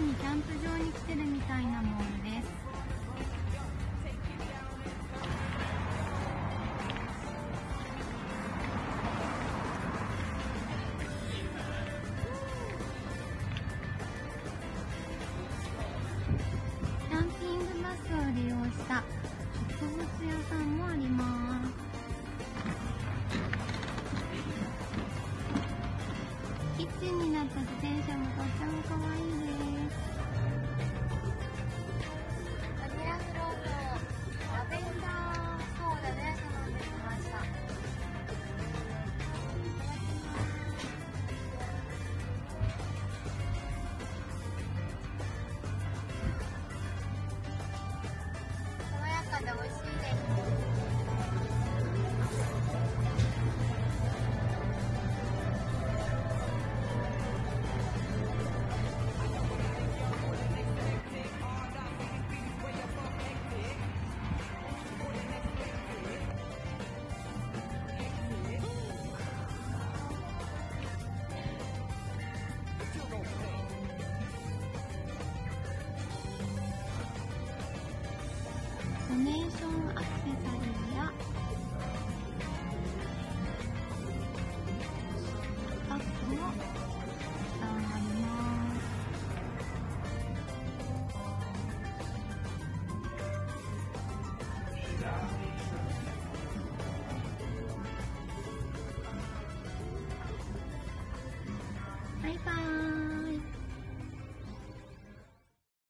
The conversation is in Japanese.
にキャンプ場に来てるみたいなモールですキャンピングバスを利用した植物屋さんもあります。キッチンになった自転車もとっても可愛いです。バニラフロートラベンダーソーダで頼んできました爽やかで美味しいネーションアクセサリー